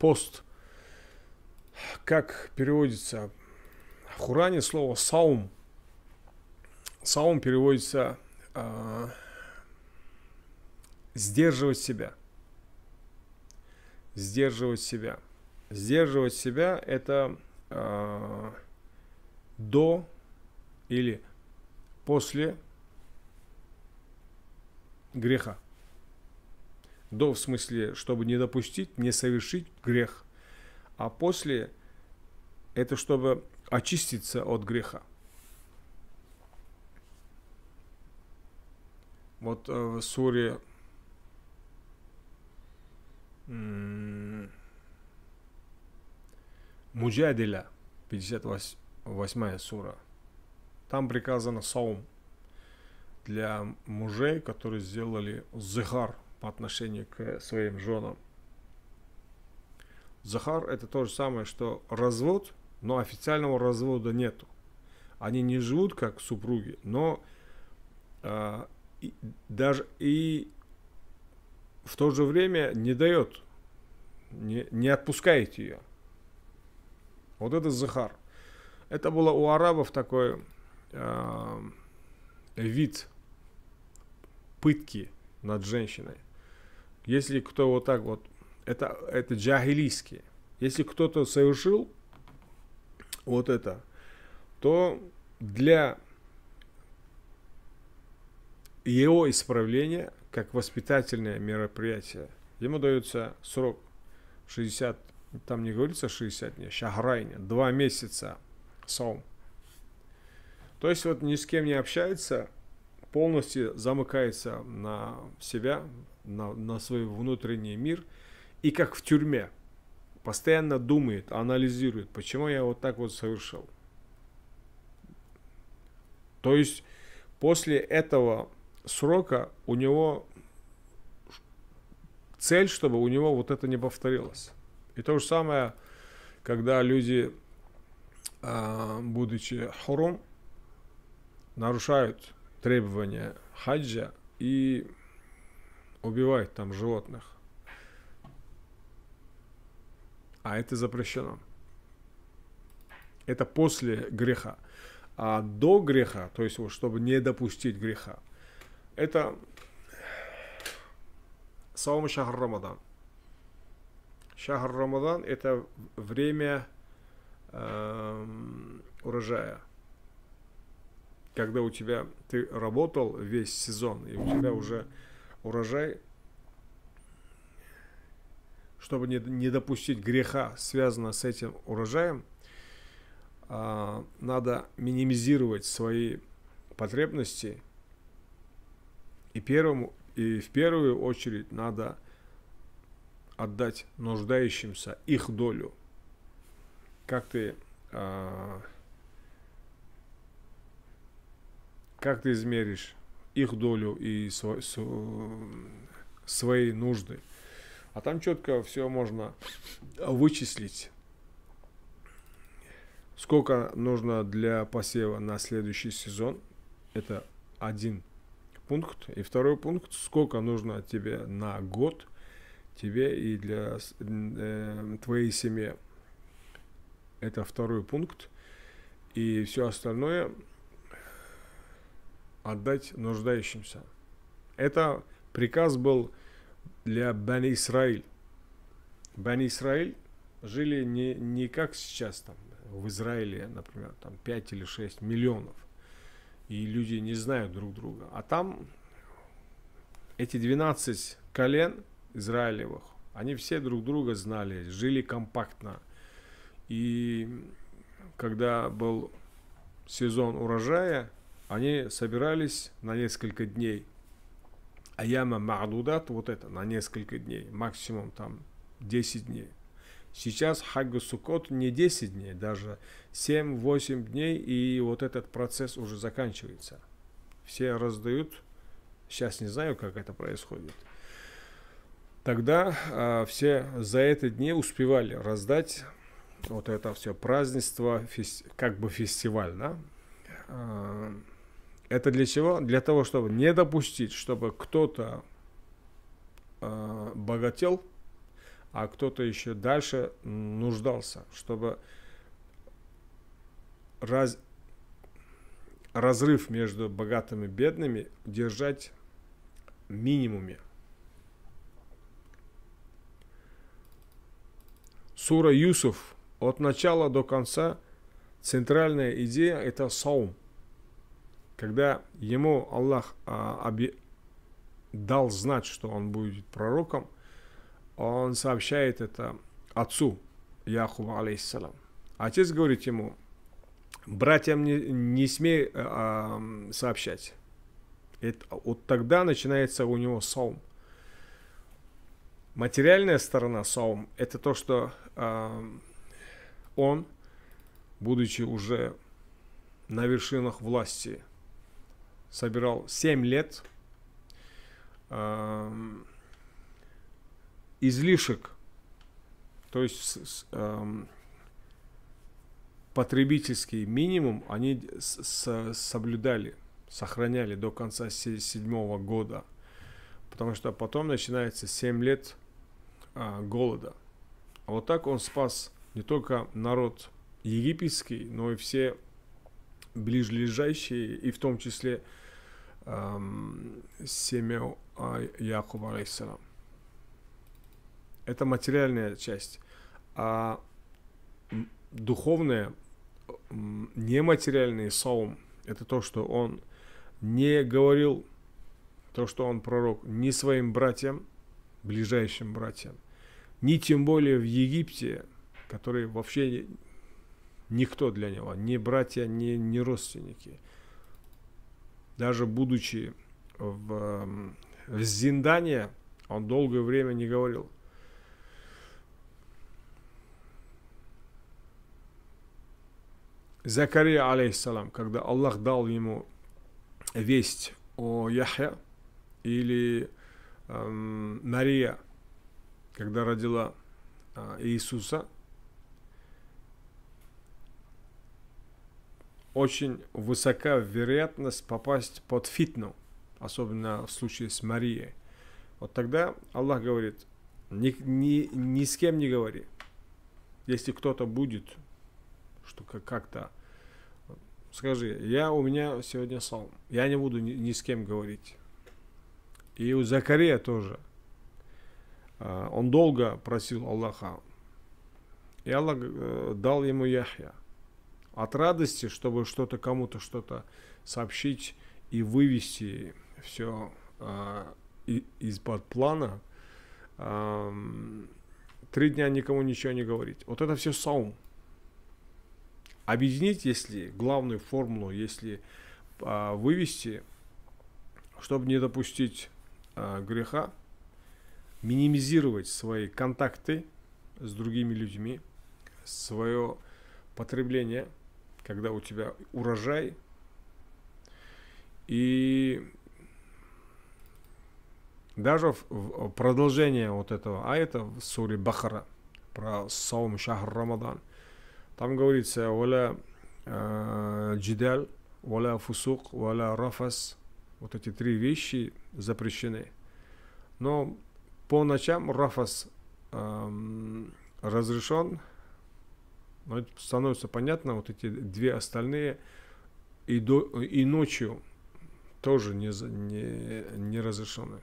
пост. Как переводится? В Хуране слово саум. Саум переводится э, сдерживать себя. Сдерживать себя. Сдерживать себя это э, до или после греха. До в смысле, чтобы не допустить, не совершить грех. А после это чтобы очиститься от греха. Вот э, в суре Муджадиля, 58 сура. Там приказано саум для мужей, которые сделали захар по отношению к своим женам. Захар это то же самое, что развод, но официального развода нету. Они не живут как супруги, но э, и, даже и в то же время не дает, не, не отпускает ее. Вот это Захар. Это было у арабов такой э, вид пытки над женщиной. Если кто вот так вот, это, это джахилийские. Если кто-то совершил вот это, то для его исправления, как воспитательное мероприятие, ему дается срок 60, там не говорится 60 дней, шахрайня, два месяца сом. То есть вот ни с кем не общается, полностью замыкается на себя, на, на свой внутренний мир, и как в тюрьме, постоянно думает, анализирует, почему я вот так вот совершил. То есть после этого срока у него цель, чтобы у него вот это не повторилось. И то же самое, когда люди, а, будучи хурум, нарушают требования хаджа и убивают там животных. А это запрещено. Это после греха. А до греха, то есть вот, чтобы не допустить греха, это Саум Шахр Рамадан. Шахр Рамадан это время э, урожая. Когда у тебя ты работал весь сезон, и у тебя уже урожай, чтобы не, не допустить греха, связанного с этим урожаем, э, надо минимизировать свои потребности – и, первому, и в первую очередь надо отдать нуждающимся их долю. Как ты, а, как ты измеришь их долю и свой, свои нужды? А там четко все можно вычислить. Сколько нужно для посева на следующий сезон? Это один пункт. И второй пункт, сколько нужно тебе на год, тебе и для э, твоей семьи. Это второй пункт. И все остальное отдать нуждающимся. Это приказ был для Бани Исраиль. Бани Исраиль жили не, не как сейчас там в Израиле, например, там 5 или 6 миллионов – и люди не знают друг друга. А там эти 12 колен Израилевых, они все друг друга знали, жили компактно. И когда был сезон урожая, они собирались на несколько дней. А яма Ма'дудат, вот это, на несколько дней, максимум там 10 дней. Сейчас Хаггу Сукот не 10 дней, даже 7-8 дней, и вот этот процесс уже заканчивается. Все раздают, сейчас не знаю, как это происходит. Тогда э, все за эти дни успевали раздать вот это все празднество, фест, как бы фестиваль, да? Э, это для чего? Для того, чтобы не допустить, чтобы кто-то э, богател а кто-то еще дальше нуждался, чтобы раз, разрыв между богатыми и бедными держать минимуме. Сура Юсуф от начала до конца центральная идея это саум. Когда ему Аллах а, оби, дал знать, что он будет пророком, он сообщает это отцу Яхубу алейхиссалам. Отец говорит ему, братьям не, не смей а, сообщать. Это, вот тогда начинается у него саум. Материальная сторона саум – это то, что э, он, будучи уже на вершинах власти, собирал 7 лет э, излишек, то есть э, потребительский минимум они соблюдали, сохраняли до конца седьмого года. Потому что потом начинается 7 лет а, голода. А вот так он спас не только народ египетский, но и все ближлежащие, и в том числе эм, семя э, Якова, алейхиссалам. Это материальная часть. А духовная, нематериальный саум, это то, что он не говорил, то, что он пророк, ни своим братьям, ближайшим братьям, ни тем более в Египте, которые вообще никто для него, ни братья, ни, ни родственники. Даже будучи в, в Зиндане, он долгое время не говорил. Закария, алейхиссалам, когда Аллах дал ему весть о Яхе или эм, Мария, когда родила э, Иисуса, очень высока вероятность попасть под фитну, особенно в случае с Марией. Вот тогда Аллах говорит, ни, ни, ни с кем не говори. Если кто-то будет, что как-то, скажи, я у меня сегодня сон, я не буду ни, ни с кем говорить. И у Закария тоже. А, он долго просил Аллаха. И Аллах э, дал ему Яхья. От радости, чтобы что-то кому-то что-то сообщить и вывести все а, из-под плана, три дня никому ничего не говорить. Вот это все саум. Объединить, если главную формулу, если а, вывести, чтобы не допустить э, греха, минимизировать свои контакты с другими людьми, свое потребление, когда у тебя урожай, и даже в, продолжение вот этого аята в суре Бахара про Саум Шахр Рамадан, там говорится «Валя э, джидаль, валя фусук, валя рафас». Вот эти три вещи запрещены. Но по ночам рафас эм, разрешен, но становится понятно, вот эти две остальные и, до, и ночью тоже не, не, не разрешены.